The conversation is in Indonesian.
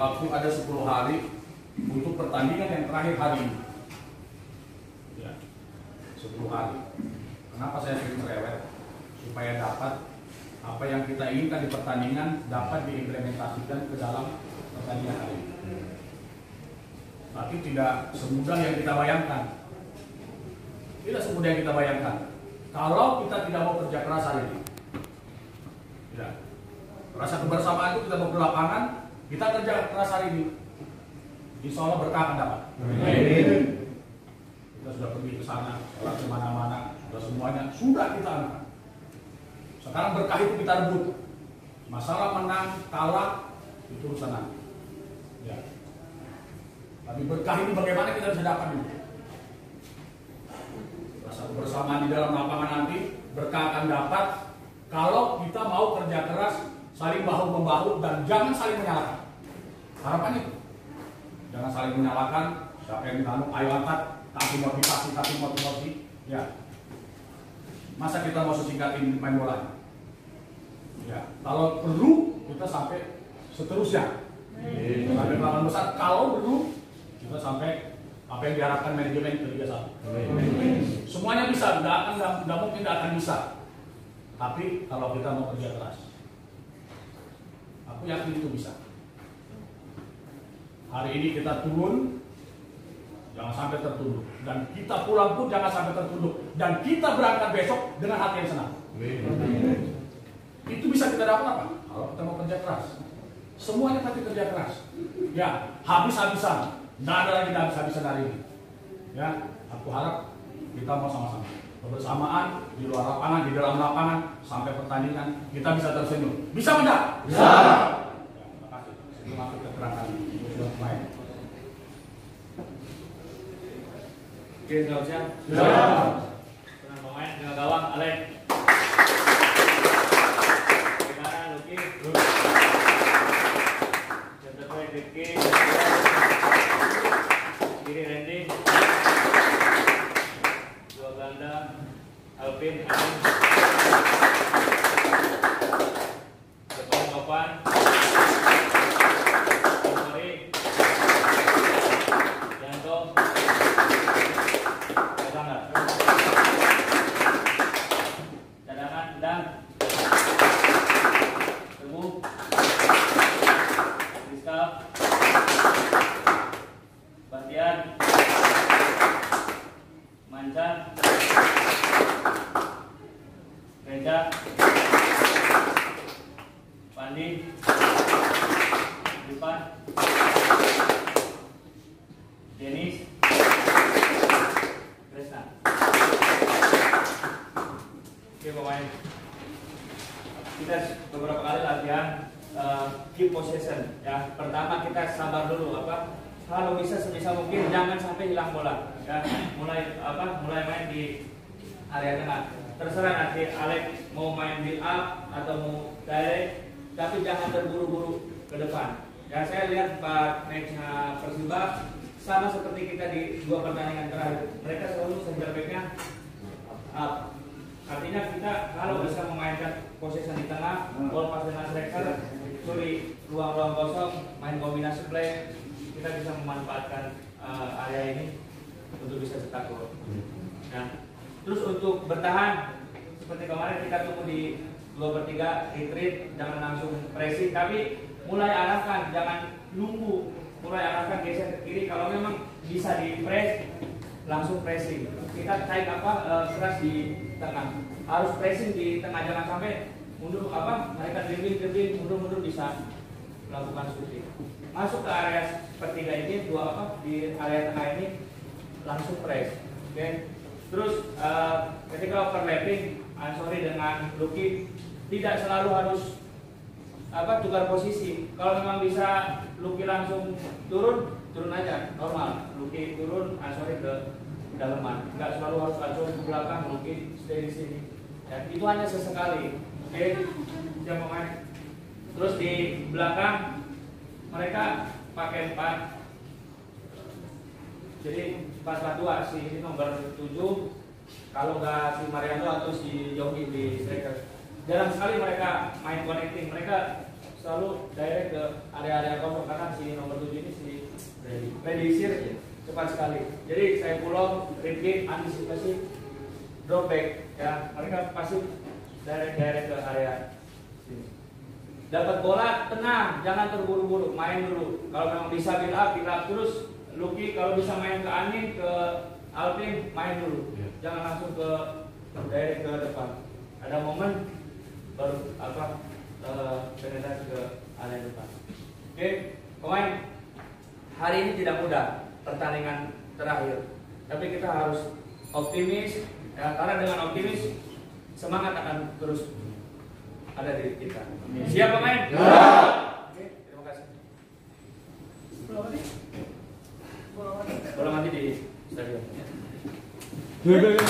waktu ada 10 hari untuk pertandingan yang terakhir hari ini. Ya, 10 hari. Kenapa saya sering cerewet? Supaya dapat apa yang kita inginkan di pertandingan dapat diimplementasikan ke dalam pertandingan hari ini. Tapi tidak semudah yang kita bayangkan. Tidak semudah yang kita bayangkan. Kalau kita tidak mau kerja keras hari ini, ya, rasa kebersamaan itu kita mau ke lapangan, kita kerja keras hari ini. Insya Allah berkah akan dapat. Kita sudah pergi ke sana, sholat ke mana-mana, sudah semuanya sudah kita angkat. Sekarang berkah itu kita rebut. Masalah menang, kalah, itu urusan nanti. Ya. Tapi berkah ini bagaimana kita bisa dapat ini? Rasa kebersamaan di dalam lapangan nanti berkah akan dapat kalau kita mau kerja keras, saling bahu membahu dan jangan saling menyalahkan. Harapan itu. Jangan saling menyalahkan. Siapa yang ditanu, ayo angkat, kasih motivasi, kasih motivasi. Ya. Masa kita mau sesingkatin main bola? Ya. Kalau perlu kita sampai seterusnya. Sampai lawan besar. Kalau perlu kita sampai apa yang diharapkan manajemen ke Liga 1. Semuanya bisa, tidak akan tidak mungkin tidak akan bisa. Tapi kalau kita mau kerja keras, aku yakin itu bisa. Hari ini kita turun, jangan sampai tertunduk. Dan kita pulang pun jangan sampai tertunduk. Dan kita berangkat besok dengan hati yang senang. Itu bisa kita dapat apa? Kalau kita mau kerja keras. Semuanya pasti kerja keras. Ya, habis-habisan. Tidak ada lagi habis-habisan hari ini. Ya, aku harap kita mau sama-sama kebersamaan di luar lapangan, di dalam lapangan sampai pertandingan kita bisa tersenyum. Bisa tidak? Bisa. Ya, terima kasih. Terima kasih keterangan sudah main. Oke, sudah siap? Ya. Tenang pemain, tinggal gawang, Alek. Gimana, Luki? Back, Rifki. Kiri, Randy. Dua gelandang, Alvin, Amin. Mancan. Reja. Pandi. Dipan. Denis. Kresna. Oke pemain. Kita beberapa kali latihan uh, keep possession. Ya, pertama kita sabar dulu apa? Kalau bisa sebisa mungkin jangan sampai hilang bola. Ya, mulai apa? Mulai main di area tengah. Terserah nanti Alex mau main build up atau mau direct, tapi jangan terburu-buru ke depan. Ya, saya lihat Pak matchnya Persiba sama seperti kita di dua pertandingan terakhir. Mereka selalu center back-nya up. Artinya kita kalau bisa memainkan posisi di tengah, ball pass dengan striker, curi ruang-ruang kosong, main kombinasi play, kita bisa memanfaatkan uh, area ini untuk bisa cetak gol. Nah, terus untuk bertahan seperti kemarin kita tunggu di dua per tiga retreat, jangan langsung pressing, tapi mulai arahkan, jangan nunggu, mulai arahkan geser ke kiri. Kalau memang bisa di press, langsung pressing. Kita cari apa uh, keras di tengah. Harus pressing di tengah jangan sampai mundur apa mereka dribbling dribbling mundur mundur bisa melakukan shooting. Masuk ke area pertiga ini dua apa di area tengah ini langsung press. Oke. Terus uh, ketika overlapping sorry dengan Lucky tidak selalu harus apa tukar posisi. Kalau memang bisa Lucky langsung turun, turun aja normal. Lucky turun, sorry ke dalaman. Nggak selalu harus langsung ke belakang, Lucky stay di sini. Ya, itu hanya sesekali. Oke, jam pemain. Terus di belakang mereka pakai empat. Jadi empat dua si ini nomor tujuh. Kalau nggak si Mariano atau si Yogi di striker. Jarang sekali mereka main connecting. Mereka selalu direct ke area-area kosong karena sini nomor 7 ini sini predisir cepat sekali. Jadi saya pulang, repeat, antisipasi, drop back ya. Mereka pasti direct direct ke area sini. Dapat bola tenang, jangan terburu-buru, main dulu. Kalau memang bisa build up, build up terus. Lucky kalau bisa main ke angin, ke Alpin, main dulu. Iya. Jangan langsung ke direct ke depan. Ada momen baru apa penetrasi ke area depan. Oke, pemain hari ini tidak mudah pertandingan terakhir, tapi kita harus optimis ya, karena dengan optimis semangat akan terus ada di kita. Siap pemain? Ya. Oke, terima kasih. Bola mati. Bola mati. Bola mati di stadion. Ya, ya, ya.